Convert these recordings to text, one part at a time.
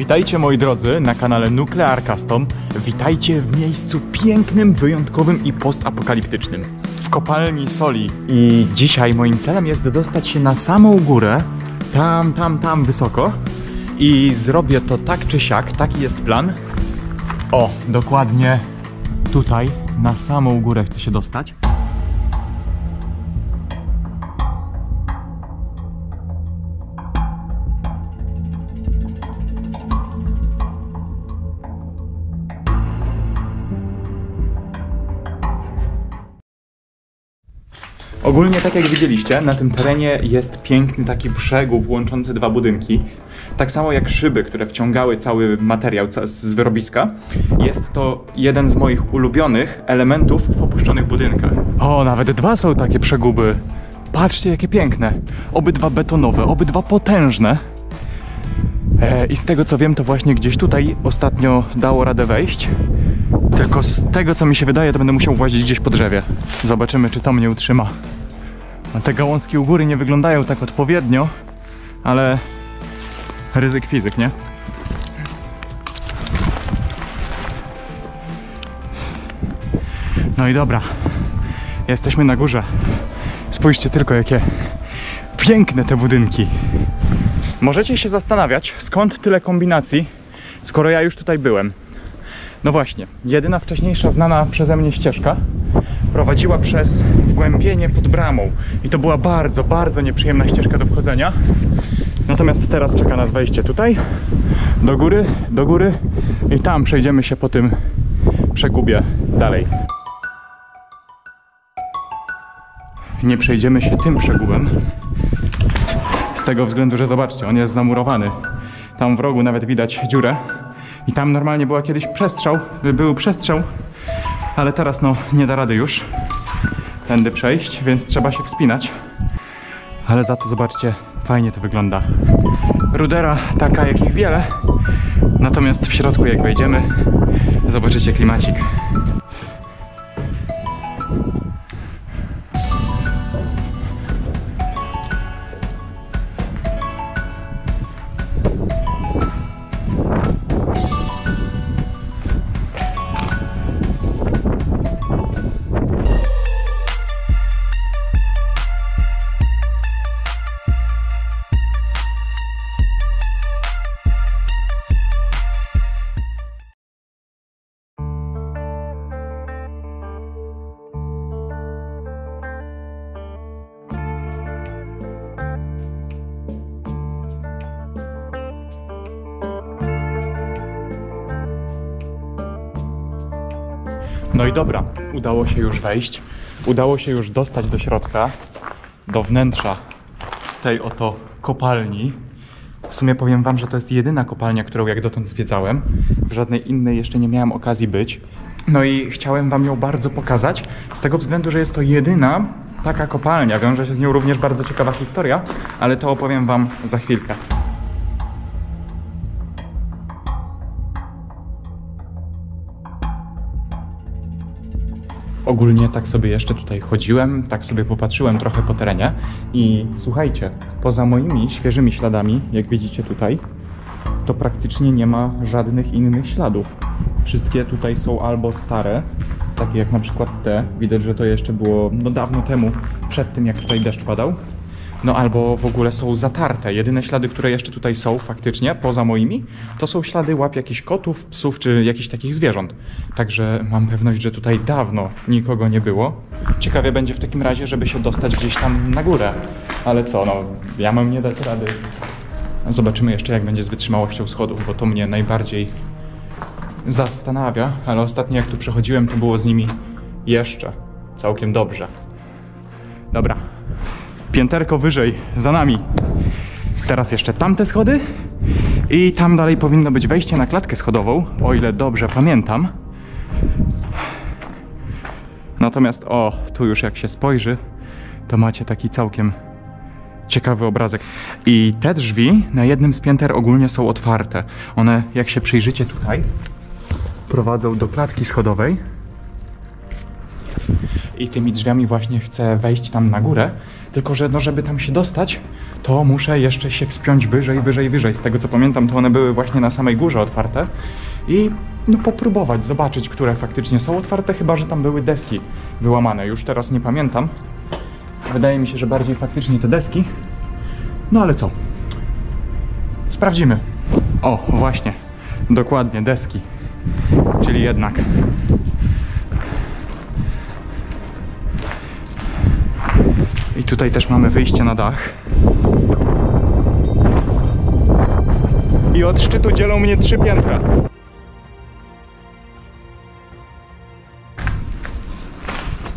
Witajcie moi drodzy na kanale Nuclear Custom. Witajcie w miejscu pięknym, wyjątkowym i postapokaliptycznym. W kopalni soli. I dzisiaj moim celem jest dostać się na samą górę, tam, tam, tam wysoko. I zrobię to tak czy siak, taki jest plan. O, dokładnie tutaj, na samą górę chcę się dostać. Ogólnie, tak jak widzieliście, na tym terenie jest piękny taki przegub łączący dwa budynki. Tak samo jak szyby, które wciągały cały materiał z wyrobiska. Jest to jeden z moich ulubionych elementów w opuszczonych budynkach. O, nawet dwa są takie przeguby. Patrzcie, jakie piękne. Obydwa betonowe, obydwa potężne. E, I z tego co wiem, to właśnie gdzieś tutaj ostatnio dało radę wejść. Tylko z tego co mi się wydaje, to będę musiał włazić gdzieś po drzewie. Zobaczymy, czy to mnie utrzyma. Te gałązki u góry nie wyglądają tak odpowiednio, ale ryzyk fizyk, nie? No i dobra, jesteśmy na górze. Spójrzcie tylko, jakie piękne te budynki. Możecie się zastanawiać, skąd tyle kombinacji, skoro ja już tutaj byłem. No właśnie, jedyna wcześniejsza znana przeze mnie ścieżka prowadziła przez wgłębienie pod bramą. I to była bardzo, bardzo nieprzyjemna ścieżka do wchodzenia. Natomiast teraz czeka nas wejście tutaj, do góry, do góry i tam przejdziemy się po tym przegubie dalej. Nie przejdziemy się tym przegubem, z tego względu, że zobaczcie, on jest zamurowany. Tam w rogu nawet widać dziurę. I tam normalnie była kiedyś przestrzał, był przestrzał, ale teraz no nie da rady już tędy przejść, więc trzeba się wspinać. Ale za to zobaczcie, fajnie to wygląda. Rudera taka jakich wiele, natomiast w środku jak wejdziemy, zobaczycie klimacik. No i dobra, udało się już wejść. Udało się już dostać do środka, do wnętrza tej oto kopalni. W sumie powiem Wam, że to jest jedyna kopalnia, którą jak dotąd zwiedzałem. W żadnej innej jeszcze nie miałem okazji być. No i chciałem Wam ją bardzo pokazać, z tego względu, że jest to jedyna taka kopalnia. Wiąże się z nią również bardzo ciekawa historia, ale to opowiem Wam za chwilkę. Ogólnie tak sobie jeszcze tutaj chodziłem, tak sobie popatrzyłem trochę po terenie i słuchajcie, poza moimi świeżymi śladami, jak widzicie tutaj, to praktycznie nie ma żadnych innych śladów. Wszystkie tutaj są albo stare, takie jak na przykład te, widać, że to jeszcze było no dawno temu, przed tym jak tutaj deszcz padał. No albo w ogóle są zatarte. Jedyne ślady, które jeszcze tutaj są faktycznie, poza moimi, to są ślady łap jakichś kotów, psów czy jakichś takich zwierząt. Także mam pewność, że tutaj dawno nikogo nie było. Ciekawie będzie w takim razie, żeby się dostać gdzieś tam na górę. Ale co, no, ja mam nie dać rady. Zobaczymy jeszcze, jak będzie z wytrzymałością schodów, bo to mnie najbardziej zastanawia, ale ostatnio jak tu przechodziłem, to było z nimi jeszcze całkiem dobrze. Dobra, pięterko wyżej, za nami. Teraz jeszcze tamte schody i tam dalej powinno być wejście na klatkę schodową, o ile dobrze pamiętam. Natomiast o, tu już jak się spojrzy, to macie taki całkiem ciekawy obrazek. I te drzwi na jednym z pięter ogólnie są otwarte. One, jak się przyjrzycie tutaj, prowadzą do klatki schodowej. I tymi drzwiami właśnie chcę wejść tam na górę. Tylko, że no, żeby tam się dostać, to muszę jeszcze się wspiąć wyżej, wyżej, wyżej. Z tego co pamiętam, to one były właśnie na samej górze otwarte i no popróbować, zobaczyć, które faktycznie są otwarte, chyba że tam były deski wyłamane. Już teraz nie pamiętam. Wydaje mi się, że bardziej faktycznie te deski. No ale co? Sprawdzimy. O, właśnie. Dokładnie, deski. Czyli jednak. I tutaj też mamy wyjście na dach. I od szczytu dzielą mnie trzy piętra.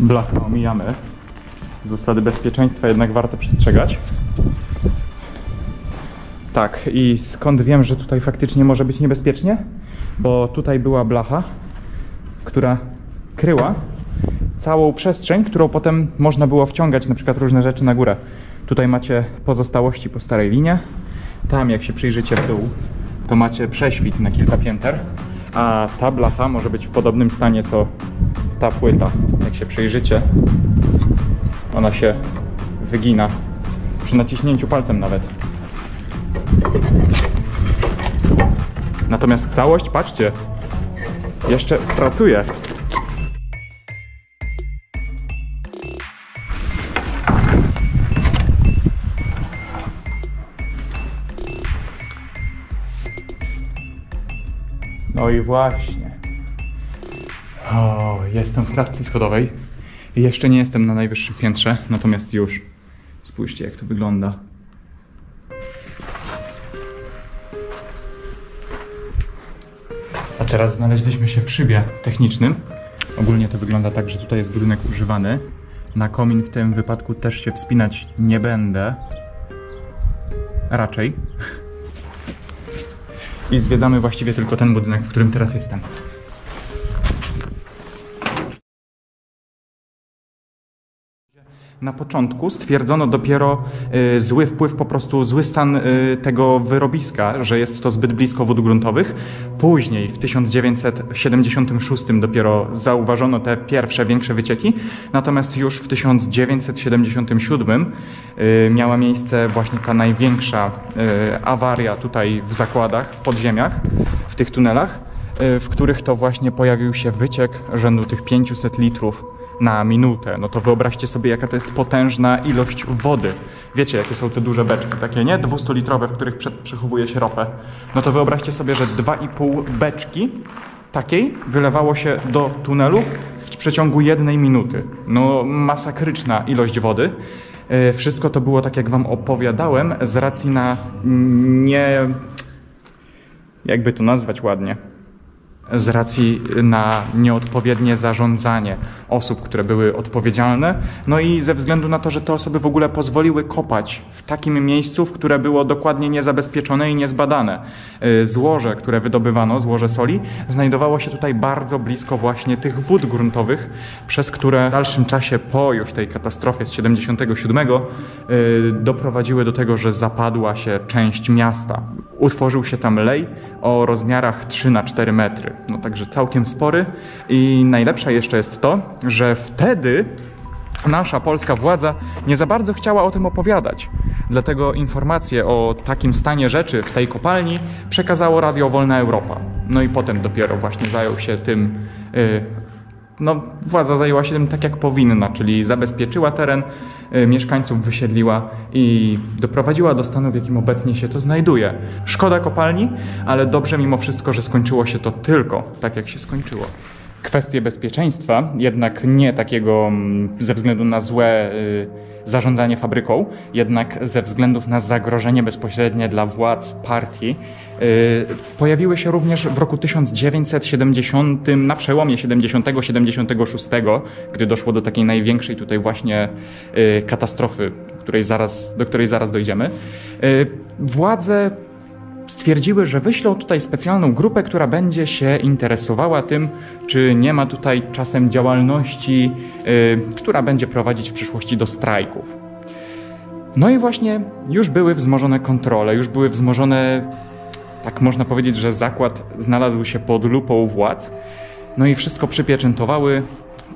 Blachę omijamy. Zasady bezpieczeństwa jednak warto przestrzegać. Tak, i skąd wiem, że tutaj faktycznie może być niebezpiecznie? Bo tutaj była blacha, która kryła całą przestrzeń, którą potem można było wciągać na przykład różne rzeczy na górę. Tutaj macie pozostałości po starej linie. Tam jak się przyjrzycie w dół, to macie prześwit na kilka pięter. A ta blacha może być w podobnym stanie co ta płyta. Jak się przyjrzycie, ona się wygina przy naciśnięciu palcem nawet. Natomiast całość, patrzcie, jeszcze pracuje. I właśnie. O, jestem w klatce schodowej. Jeszcze nie jestem na najwyższym piętrze, natomiast już. Spójrzcie, jak to wygląda. A teraz znaleźliśmy się w szybie technicznym. Ogólnie to wygląda tak, że tutaj jest budynek używany. Na komin w tym wypadku też się wspinać nie będę. Raczej. I zwiedzamy właściwie tylko ten budynek, w którym teraz jestem. Na początku stwierdzono dopiero y, zły wpływ, po prostu zły stan y, tego wyrobiska, że jest to zbyt blisko wód gruntowych. Później, w 1976 dopiero zauważono te pierwsze większe wycieki, natomiast już w 1977 y, miała miejsce właśnie ta największa awaria tutaj w zakładach, w podziemiach, w tych tunelach, w których to właśnie pojawił się wyciek rzędu tych 500 litrów na minutę, no to wyobraźcie sobie, jaka to jest potężna ilość wody. Wiecie, jakie są te duże beczki, takie nie 200-litrowe, w których przechowuje się ropę. No to wyobraźcie sobie, że 2,5 beczki takiej wylewało się do tunelu w przeciągu jednej minuty. No masakryczna ilość wody. E, Wszystko to było tak, jak wam opowiadałem, z racji na nie... jakby to nazwać ładnie z racji na nieodpowiednie zarządzanie osób, które były odpowiedzialne, no i ze względu na to, że te osoby w ogóle pozwoliły kopać w takim miejscu, w które było dokładnie niezabezpieczone i niezbadane. Y, Złoże, które wydobywano, złoże soli, znajdowało się tutaj bardzo blisko właśnie tych wód gruntowych, przez które w dalszym czasie po już tej katastrofie z 77 y, doprowadziły do tego, że zapadła się część miasta. Utworzył się tam lej o rozmiarach 3 na 4 metry. No także całkiem spory i najlepsze jeszcze jest to, że wtedy nasza polska władza nie za bardzo chciała o tym opowiadać. Dlatego informacje o takim stanie rzeczy w tej kopalni przekazało Radio Wolna Europa. No i potem dopiero właśnie zajął się tym y, no, władza zajęła się tym tak jak powinna, czyli zabezpieczyła teren, y, mieszkańców wysiedliła i doprowadziła do stanu, w jakim obecnie się to znajduje. Szkoda kopalni, ale dobrze mimo wszystko, że skończyło się to tylko tak, jak się skończyło. Kwestie bezpieczeństwa, jednak nie takiego mm, ze względu na złe y, zarządzanie fabryką, jednak ze względów na zagrożenie bezpośrednie dla władz partii, y, pojawiły się również w roku 1970, na przełomie 70-76, gdy doszło do takiej największej tutaj właśnie y, katastrofy, której zaraz, do której zaraz dojdziemy. Y, Władze stwierdziły, że wyślą tutaj specjalną grupę, która będzie się interesowała tym, czy nie ma tutaj czasem działalności, y, która będzie prowadzić w przyszłości do strajków. No i właśnie już były wzmożone kontrole, już były wzmożone, tak można powiedzieć, że zakład znalazł się pod lupą władz. No i wszystko przypieczętowały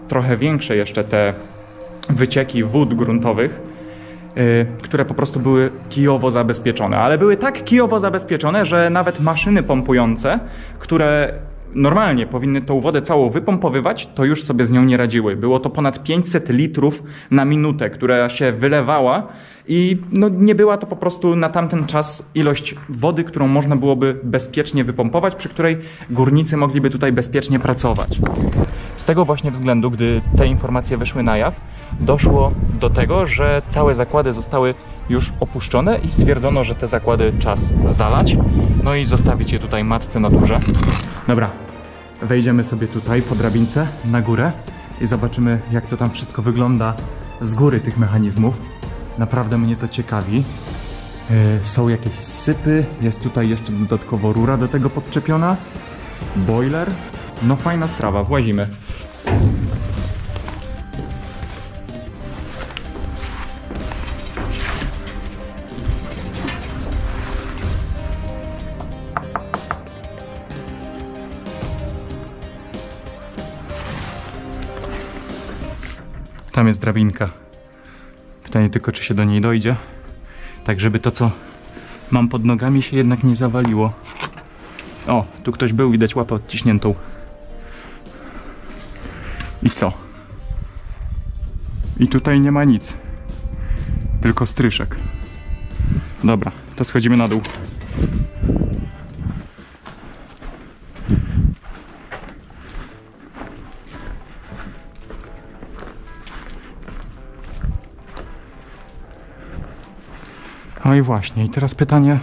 trochę większe jeszcze te wycieki wód gruntowych. Y, które po prostu były kijowo zabezpieczone, ale były tak kijowo zabezpieczone, że nawet maszyny pompujące, które normalnie powinny tą wodę całą wypompowywać, to już sobie z nią nie radziły. Było to ponad 500 litrów na minutę, która się wylewała i no, nie była to po prostu na tamten czas ilość wody, którą można byłoby bezpiecznie wypompować, przy której górnicy mogliby tutaj bezpiecznie pracować. Z tego właśnie względu, gdy te informacje wyszły na jaw, doszło do tego, że całe zakłady zostały już opuszczone i stwierdzono, że te zakłady czas zalać, no i zostawić je tutaj matce naturze. Dobra, wejdziemy sobie tutaj po drabince na górę i zobaczymy, jak to tam wszystko wygląda z góry tych mechanizmów. Naprawdę mnie to ciekawi. Yy, są jakieś sypy, jest tutaj jeszcze dodatkowo rura do tego podczepiona, boiler. No fajna sprawa, włazimy. Tam jest drabinka. Pytanie tylko, czy się do niej dojdzie. Tak, żeby to, co mam pod nogami, się jednak nie zawaliło. O, tu ktoś był, widać łapę odciśniętą. I co? I tutaj nie ma nic. Tylko stryszek. Dobra, to schodzimy na dół. I właśnie, i teraz pytanie.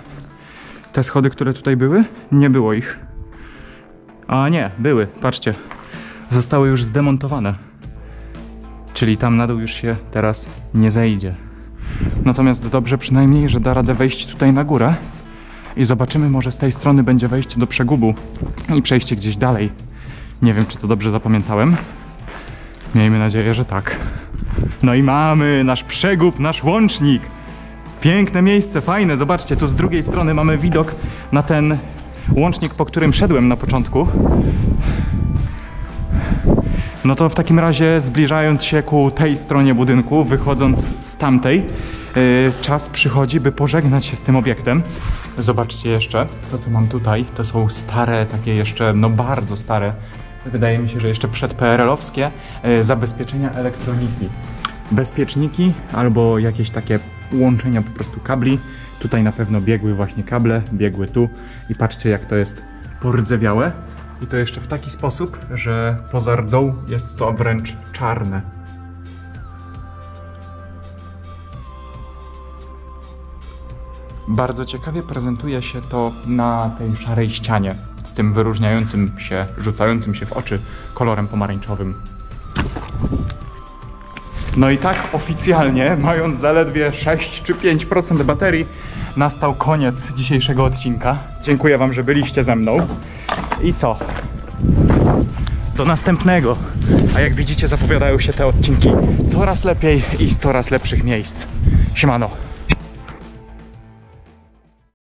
Te schody, które tutaj były? Nie było ich. A nie, były, patrzcie. Zostały już zdemontowane. Czyli tam na dół już się teraz nie zejdzie. Natomiast dobrze przynajmniej, że da radę wejść tutaj na górę i zobaczymy, może z tej strony będzie wejście do przegubu i przejście gdzieś dalej. Nie wiem, czy to dobrze zapamiętałem. Miejmy nadzieję, że tak. No i mamy nasz przegub, nasz łącznik. Piękne miejsce, fajne. Zobaczcie, tu z drugiej strony mamy widok na ten łącznik, po którym szedłem na początku. No to w takim razie zbliżając się ku tej stronie budynku, wychodząc z tamtej, yy, czas przychodzi, by pożegnać się z tym obiektem. Zobaczcie jeszcze, to co mam tutaj, to są stare, takie jeszcze, no bardzo stare, wydaje mi się, że jeszcze przedPRL-owskie yy, zabezpieczenia elektroniki. Bezpieczniki albo jakieś takie łączenia po prostu kabli. Tutaj na pewno biegły właśnie kable, biegły tu i patrzcie jak to jest porydzewiałe. I to jeszcze w taki sposób, że poza rdzą jest to wręcz czarne. Bardzo ciekawie prezentuje się to na tej szarej ścianie, z tym wyróżniającym się, rzucającym się w oczy kolorem pomarańczowym. No i tak oficjalnie, mając zaledwie 6 czy 5% baterii, nastał koniec dzisiejszego odcinka. Dziękuję Wam, że byliście ze mną. I co? Do następnego. A jak widzicie, zapowiadają się te odcinki coraz lepiej i z coraz lepszych miejsc. Siemano.